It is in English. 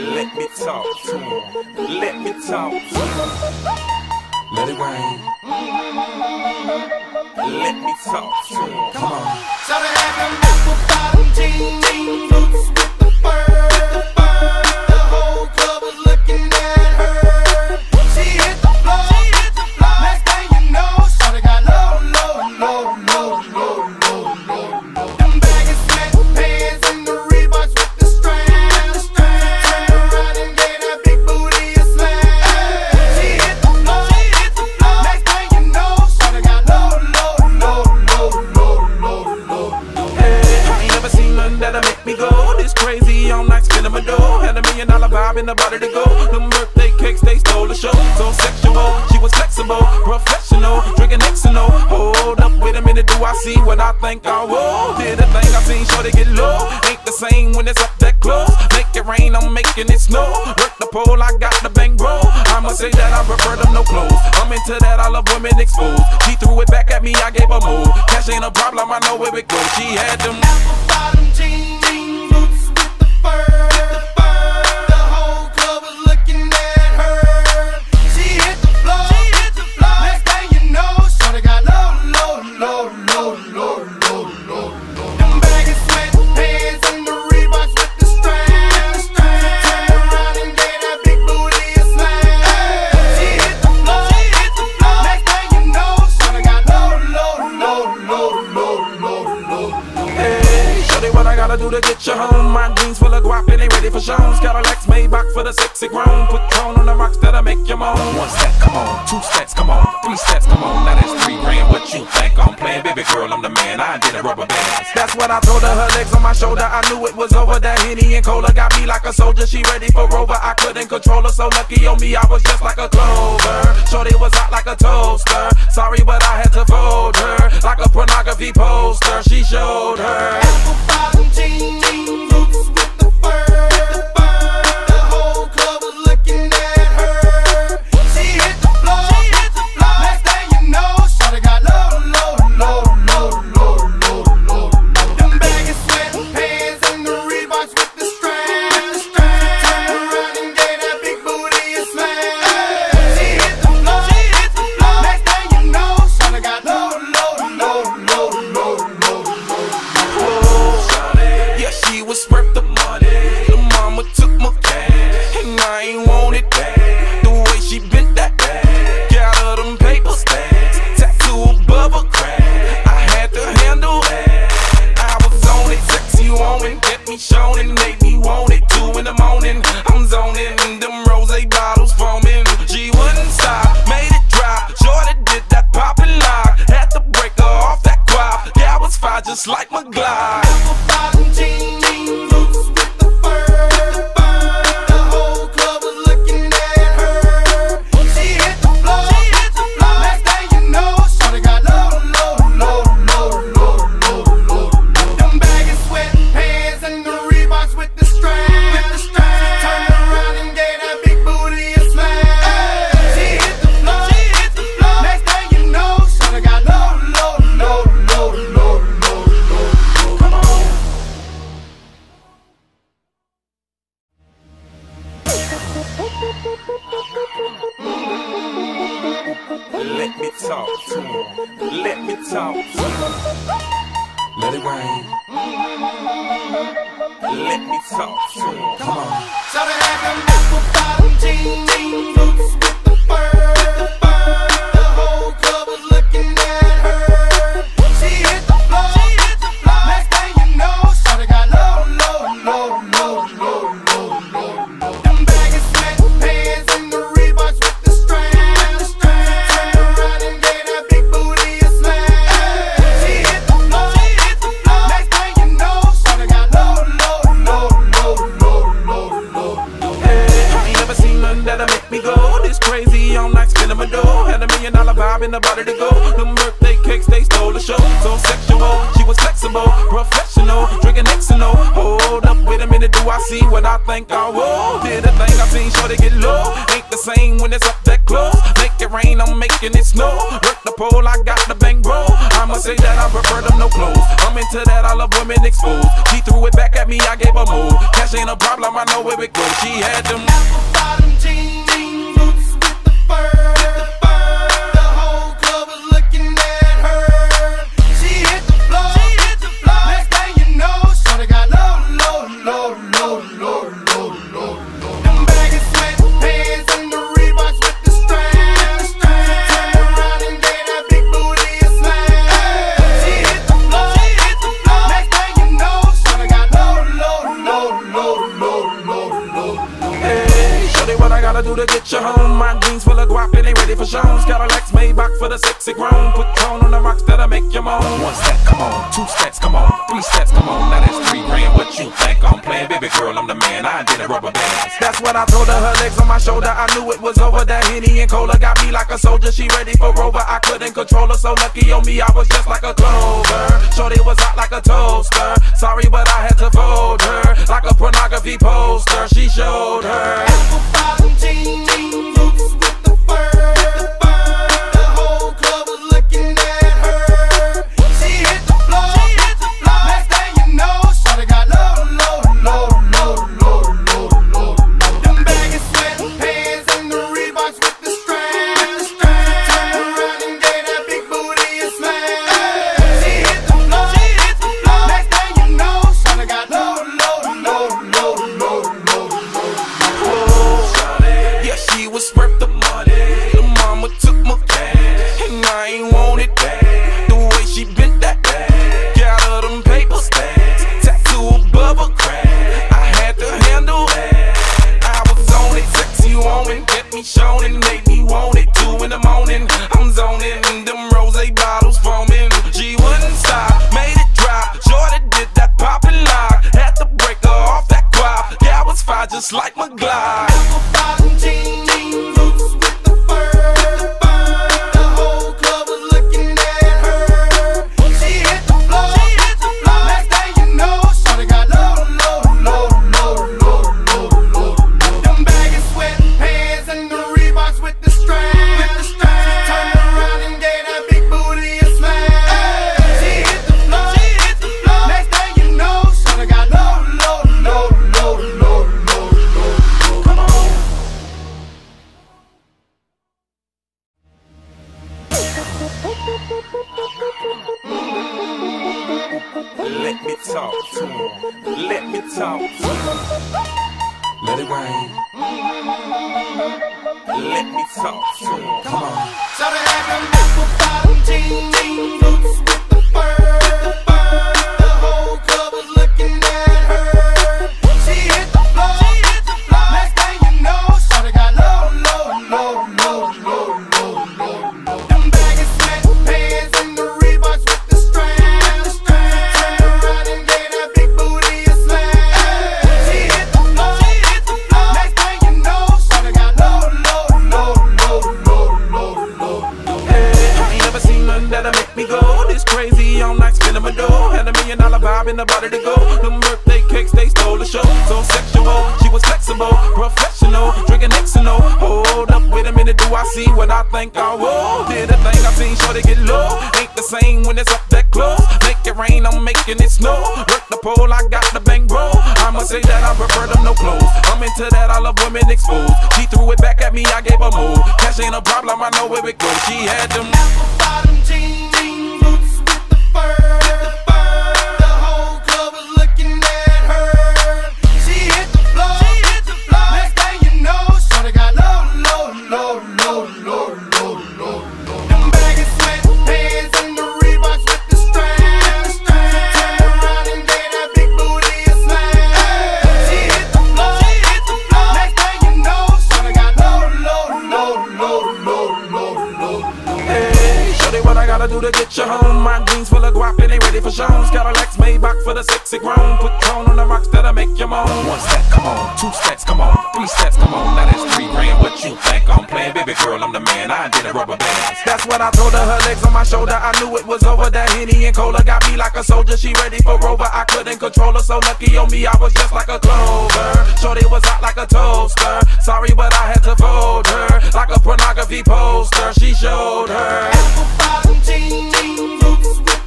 Let me talk to him. Let me talk to him. Let it rain. Let me talk to him. Come on. So they have them apple bottom jeans, boots professional, drinking Xano. Hold up, wait a minute, do I see what I think I will? Did a thing I seen, sure they get low. Ain't the same when it's up that close. Make it rain, I'm making it snow. Work the pole, I got the bang bro. I'ma say that I prefer them no clothes. I'm into that, I love women exposed. She threw it back at me, I gave her more. Cash ain't a problem, I know where it goes. She had them. Apple bottom jeans, On the rocks that'll make you moan. One step, come on. Two steps, come on. Three steps, come on. Now that's three grand. What you think I'm playing? Baby girl, I'm the man. I did a rubber band. That's what I told her. Her legs on my shoulder. I knew it was over. That Henny and Cola got me like a soldier. She ready for Rover. I couldn't control her. So lucky on me, I was just like a clover. Shorty was hot like a toaster. Sorry, but I had to fold her. Like a pornography poster. She showed her. Let me talk to him. Let me talk to him. Let it rain. Let me talk to him. Come on. So they had them apple bottom jeans, boots in body to go. Them birthday cakes, they stole the show. So sexual, she was flexible, professional, drinking Xano. Hold up, wait a minute, do I see what I think I will? Did a thing I seen, sure they get low. Ain't the same when it's up that close. Make it rain, I'm making it snow. Work the pole, I got the bang bro. I'ma say that I prefer them no clothes. I'm into into that, I love women exposed. She threw it back at me, I gave her move. Cash ain't a problem, I know where it goes. She had them. Apple bottom jeans, to get you home? My jeans full of guap and they ready for shows. Got a Lex Maybach for the sexy grown. Patrón on the rocks that'll make you moan. One step, come on. Two steps, come on. Three steps, come on. Now that's three grand. What you think I'm playing? Baby girl, I'm the man. I did a rubber bands. That's what I told her. Her legs on my shoulder. I knew it was over. That Henny and Cola got me like a soldier. She ready for Rover. I couldn't control her. So lucky on me, I was just like a clover. Shorty was hot like a toaster. Sorry, but I had to fold her. Like a pornography poster. She showed her. Woman, kept me showing, made me want it. Two in the morning, I'm zoning, in them rose bottles foaming. She wouldn't stop, made it drop. Jordan did that poppin' lock, had to break her off that guap. Yeah, was fine just like my glide. Let it rain. Let me talk to you. Come on. Shout it like them apple bottom jeans, never seen nothing that'll make me go this crazy all night spinning my dough. Had a million dollar vibe in the body to go. Them birthday cakes, they stole the show. So sexual, she was flexible, professional, drinking Xano. Hold up, wait a minute, do I see what I think I will? Did a thing I seen, sure to get low. Ain't the same when it's up that close. Make it rain, I'm making it snow. Work the pole, I got the bang bro. I'ma say that I prefer them no clothes. I'm into that, I love women exposed. She threw it back at me, I gave her move. Cash ain't a problem, I know where it goes. She had them. Apple bottom jeans, gotta get you home? My jeans full of guap and they ready for shows. Lex Maybach for the sexy grown. Put tone on the rocks that'll make you moan. One step, come on. Two steps, come on. Three steps, come on. Now that's three grand. What you think I'm playing? Baby girl, I'm the man. I did a rubber band. That's what I told her. Her legs on my shoulder. I knew it was over. That Henny and Cola got me like a soldier. She ready for Rover. I couldn't control her. So lucky on me, I was just like a clover. Shorty was hot like a toaster. Sorry, but I had to fold her. Like a pornography poster. She showed her. Apple bottom jeans, boots with